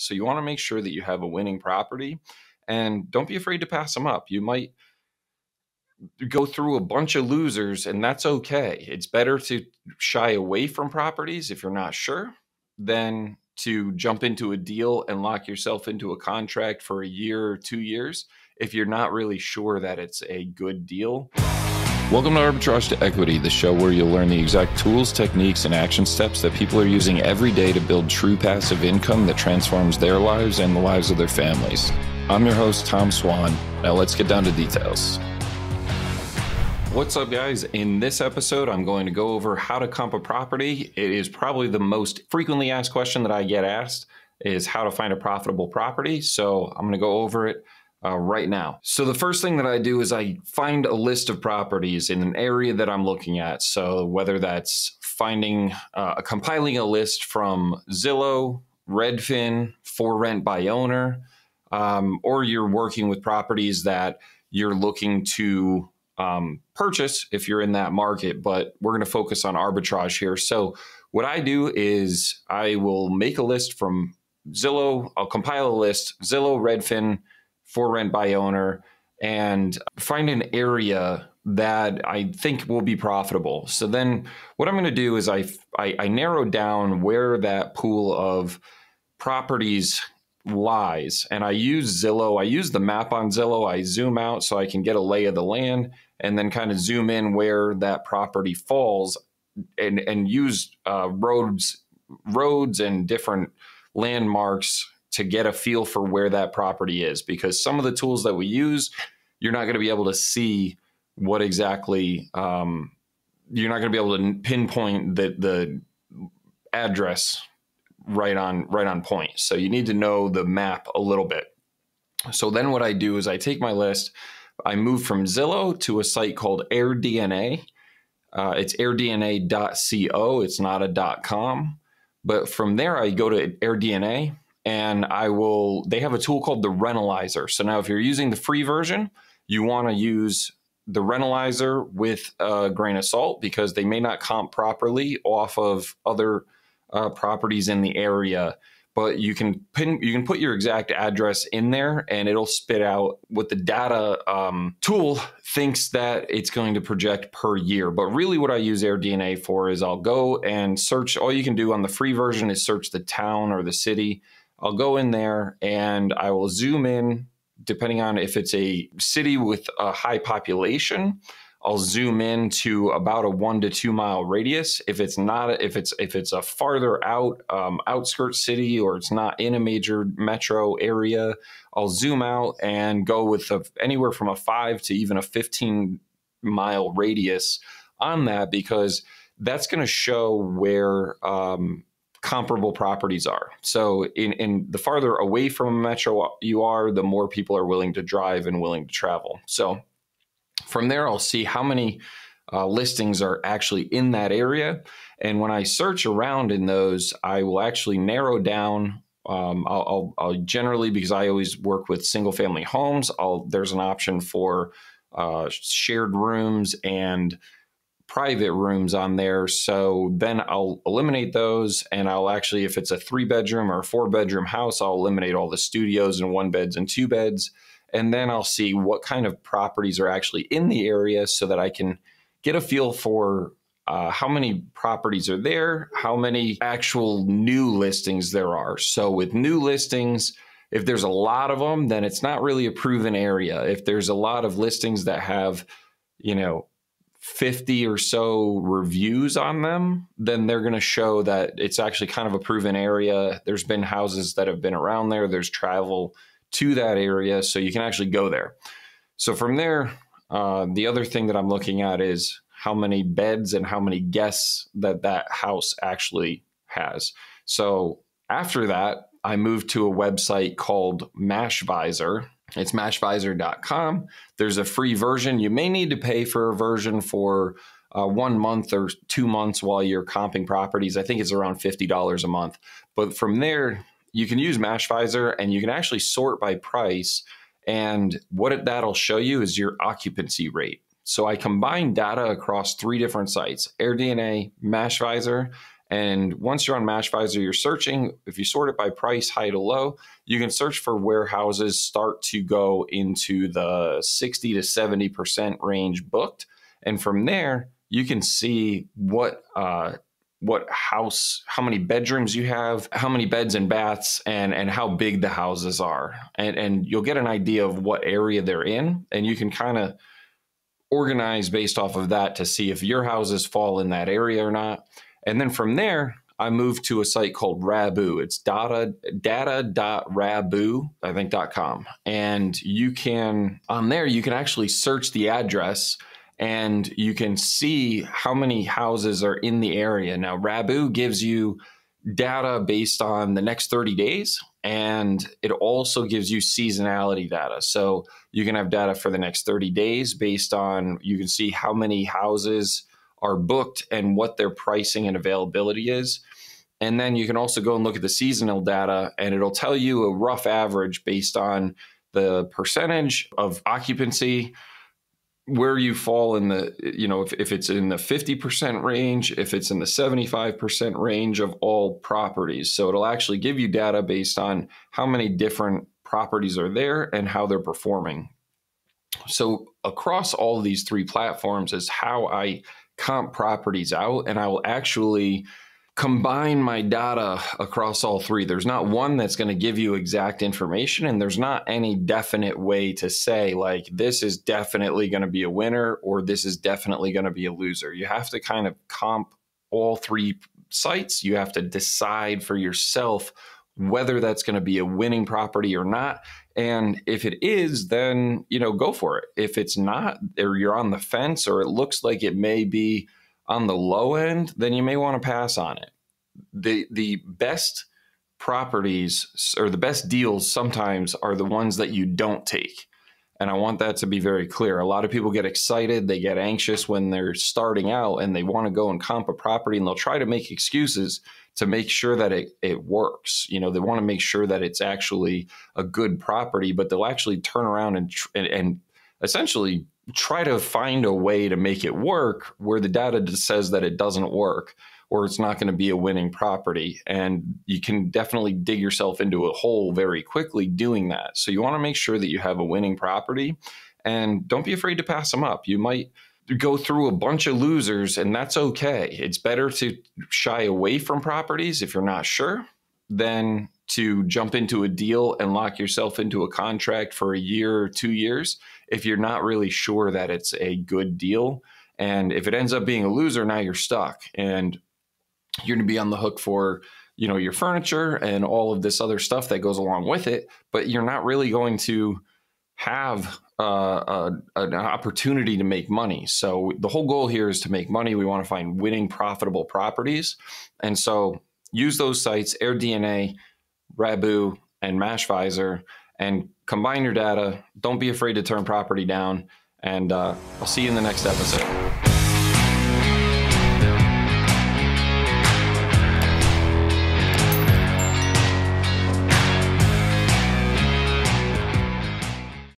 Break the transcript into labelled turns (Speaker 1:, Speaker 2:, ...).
Speaker 1: So you want to make sure that you have a winning property and don't be afraid to pass them up. You might go through a bunch of losers and that's okay. It's better to shy away from properties if you're not sure than to jump into a deal and lock yourself into a contract for a year or 2 years if you're not really sure that it's a good deal. Welcome to Arbitrage to Equity, the show where you'll learn the exact tools, techniques, and action steps that people are using every day to build true passive income that transforms their lives and the lives of their families. I'm your host, Tom Swan. Now let's get down to details. What's up, guys? In this episode, I'm going to go over how to comp a property. It is probably the most frequently asked question that I get asked is how to find a profitable property. So I'm going to go over it uh, right now. So the first thing that I do is I find a list of properties in an area that I'm looking at. So whether that's finding, uh, compiling a list from Zillow, Redfin, for rent by owner, um, or you're working with properties that you're looking to um, purchase if you're in that market, but we're going to focus on arbitrage here. So, what I do is I will make a list from Zillow, I'll compile a list, Zillow, Redfin, for rent by owner, and find an area that I think will be profitable. So then what I'm going to do is I, I, I narrow down where that pool of properties lies and I use Zillow. I use the map on Zillow. I zoom out so I can get a lay of the land and then kind of zoom in where that property falls and and use uh, roads roads and different landmarks to get a feel for where that property is because some of the tools that we use you're not going to be able to see what exactly um, you're not going to be able to pinpoint the the address right on right on point so you need to know the map a little bit so then what i do is i take my list I move from Zillow to a site called AirDNA. Uh, it's airdna.co. It's not a .com. But from there, I go to AirDNA and I will. They have a tool called the Rentalizer. So now, if you're using the free version, you want to use the Rentalizer with a grain of salt because they may not comp properly off of other uh, properties in the area but you can pin you can put your exact address in there and it'll spit out what the data um, tool thinks that it's going to project per year but really what i use airdna for is i'll go and search all you can do on the free version is search the town or the city i'll go in there and i will zoom in depending on if it's a city with a high population I'll zoom in to about a one to two mile radius. If it's not, if it's if it's a farther out um, outskirts city or it's not in a major metro area, I'll zoom out and go with a, anywhere from a five to even a 15 mile radius on that because that's going to show where um, comparable properties are. So, in, in the farther away from a metro you are, the more people are willing to drive and willing to travel. So from there, I'll see how many uh, listings are actually in that area. And when I search around in those, I will actually narrow down. Um, I'll, I'll, I'll, generally, because I always work with single family homes, I'll, there's an option for uh, shared rooms and private rooms on there. So then I'll eliminate those and I'll actually, if it's a three bedroom or four bedroom house, I'll eliminate all the studios and one beds and two beds and then I'll see what kind of properties are actually in the area so that I can get a feel for uh, how many properties are there, how many actual new listings there are. So, with new listings, if there's a lot of them, then it's not really a proven area. If there's a lot of listings that have, you know, 50 or so reviews on them, then they're going to show that it's actually kind of a proven area. There's been houses that have been around there, there's travel to that area so you can actually go there. So from there, uh, the other thing that I'm looking at is how many beds and how many guests that that house actually has. So after that, I moved to a website called Mashvisor. It's mashvisor.com. There's a free version. You may need to pay for a version for uh, one month or two months while you're comping properties. I think it's around $50 a month. But from there, you can use Mashvisor and you can actually sort by price. And what it, that'll show you is your occupancy rate. So I combine data across three different sites AirDNA, Mashvisor, And once you're on Mashvisor, you're searching. If you sort it by price, high to low, you can search for warehouses start to go into the 60 to 70% range booked. And from there, you can see what uh, what house, how many bedrooms you have, how many beds and baths, and and how big the houses are, and and you'll get an idea of what area they're in, and you can kind of organize based off of that to see if your houses fall in that area or not. And then from there, I moved to a site called Rabbu. It's data data.rabbu, I think .com. And you can on there you can actually search the address and you can see how many houses are in the area. Now, Rabbu gives you data based on the next 30 days, and it also gives you seasonality data. So you can have data for the next 30 days based on, you can see how many houses are booked and what their pricing and availability is. And then you can also go and look at the seasonal data, and it'll tell you a rough average based on the percentage of occupancy where you fall in the you know if, if it's in the 50% range if it's in the 75% range of all properties so it'll actually give you data based on how many different properties are there and how they're performing so across all these three platforms is how i comp properties out and i will actually combine my data across all three. There's not one that's going to give you exact information, and there's not any definite way to say, like, this is definitely going to be a winner or this is definitely going to be a loser. You have to kind of comp all three sites. You have to decide for yourself whether that's going to be a winning property or not. And if it is, then, you know, go for it. If it's not, or you're on the fence, or it looks like it may be on the low end, then you may want to pass on it. The the best properties or the best deals sometimes are the ones that you don't take. And I want that to be very clear. A lot of people get excited, they get anxious when they're starting out and they want to go and comp a property and they'll try to make excuses to make sure that it, it works. You know, they want to make sure that it's actually a good property, but they'll actually turn around and, and, and essentially try to find a way to make it work where the data says that it doesn't work or it's not going to be a winning property. And you can definitely dig yourself into a hole very quickly doing that. So you want to make sure that you have a winning property and don't be afraid to pass them up. You might go through a bunch of losers and that's okay. It's better to shy away from properties if you're not sure than to jump into a deal and lock yourself into a contract for a year or two years if you're not really sure that it's a good deal. And if it ends up being a loser, now you're stuck and you're going to be on the hook for you know your furniture and all of this other stuff that goes along with it but you're not really going to have uh, a, an opportunity to make money so the whole goal here is to make money we want to find winning profitable properties and so use those sites AirDNA Rabbu, and Mashvisor and combine your data. Don't be afraid to turn property down. And uh, I'll see you in the next episode.